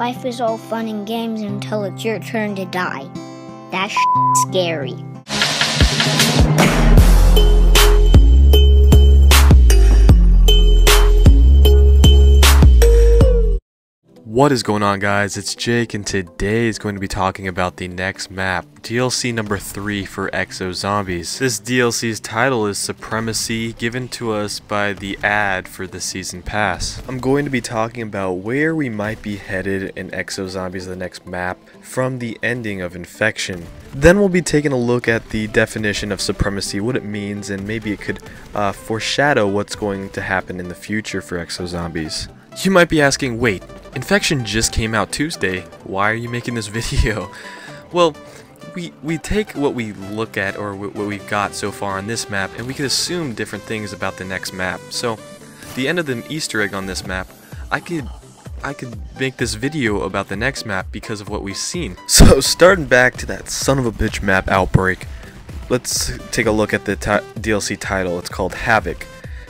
Life is all fun and games until it's your turn to die. That's scary. What is going on guys, it's Jake and today is going to be talking about the next map, DLC number 3 for Exo Zombies. This DLC's title is Supremacy, given to us by the ad for the season pass. I'm going to be talking about where we might be headed in Exo Zombies the next map from the ending of Infection. Then we'll be taking a look at the definition of Supremacy, what it means, and maybe it could uh, foreshadow what's going to happen in the future for Exo Zombies. You might be asking, wait, Infection just came out Tuesday, why are you making this video? Well, we, we take what we look at or what we've got so far on this map and we could assume different things about the next map. So, the end of the Easter egg on this map, I could I could make this video about the next map because of what we've seen. So starting back to that son of a bitch map Outbreak, let's take a look at the DLC title. It's called Havoc.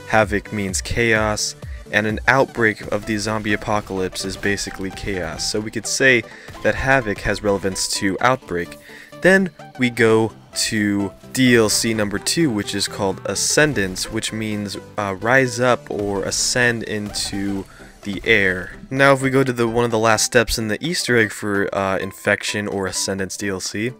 Havoc means chaos, and an outbreak of the zombie apocalypse is basically chaos. So we could say that Havoc has relevance to Outbreak. Then we go to DLC number 2 which is called Ascendance which means uh, rise up or ascend into the air. Now if we go to the one of the last steps in the easter egg for uh, Infection or Ascendance DLC,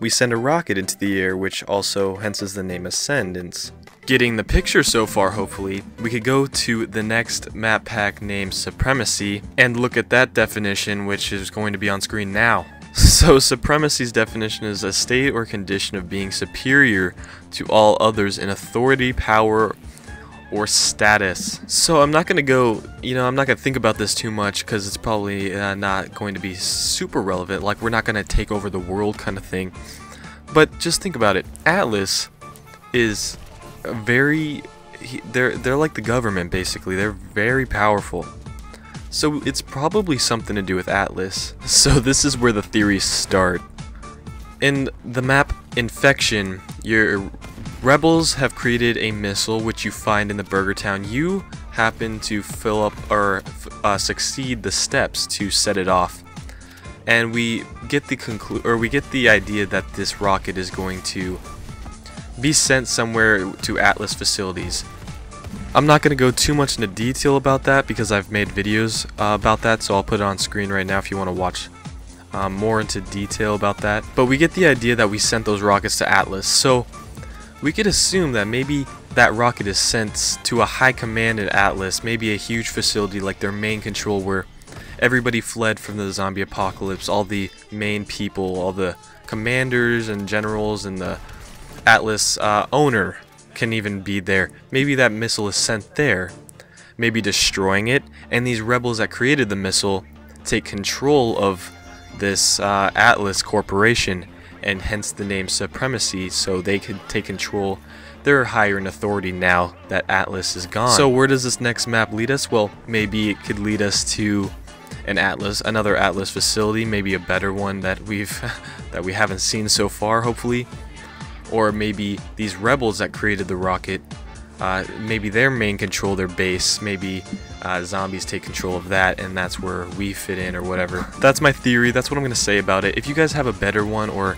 we send a rocket into the air which also hence is the name Ascendance getting the picture so far, hopefully, we could go to the next map pack named Supremacy and look at that definition, which is going to be on screen now. So, supremacy's definition is a state or condition of being superior to all others in authority, power, or status. So I'm not going to go, you know, I'm not going to think about this too much because it's probably uh, not going to be super relevant. Like, we're not going to take over the world kind of thing. But just think about it. Atlas is very they're they're like the government basically. They're very powerful. So it's probably something to do with Atlas. So this is where the theories start. In the map Infection, your rebels have created a missile which you find in the Burger Town. You happen to fill up or uh, succeed the steps to set it off. And we get the conclu or we get the idea that this rocket is going to be sent somewhere to Atlas facilities. I'm not going to go too much into detail about that because I've made videos uh, about that, so I'll put it on screen right now if you want to watch um, more into detail about that. But we get the idea that we sent those rockets to Atlas, so we could assume that maybe that rocket is sent to a high command at Atlas, maybe a huge facility like their main control where everybody fled from the zombie apocalypse, all the main people, all the commanders and generals and the Atlas uh, owner can even be there. Maybe that missile is sent there, maybe destroying it, and these rebels that created the missile take control of this uh, Atlas corporation, and hence the name Supremacy, so they could take control. They're higher in authority now that Atlas is gone. So where does this next map lead us? Well, maybe it could lead us to an Atlas, another Atlas facility, maybe a better one that we've that we haven't seen so far, hopefully or maybe these rebels that created the rocket uh, maybe their main control their base maybe uh, zombies take control of that and that's where we fit in or whatever that's my theory that's what I'm gonna say about it if you guys have a better one or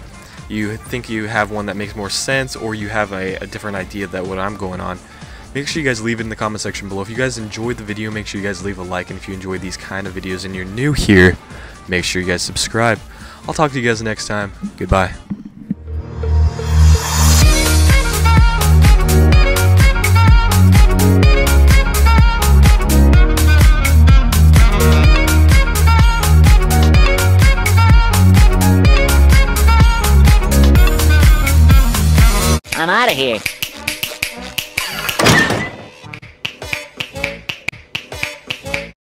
you think you have one that makes more sense or you have a, a different idea that what I'm going on make sure you guys leave it in the comment section below. If you guys enjoyed the video make sure you guys leave a like and if you enjoy these kind of videos and you're new here make sure you guys subscribe. I'll talk to you guys next time. Goodbye I'm out of here.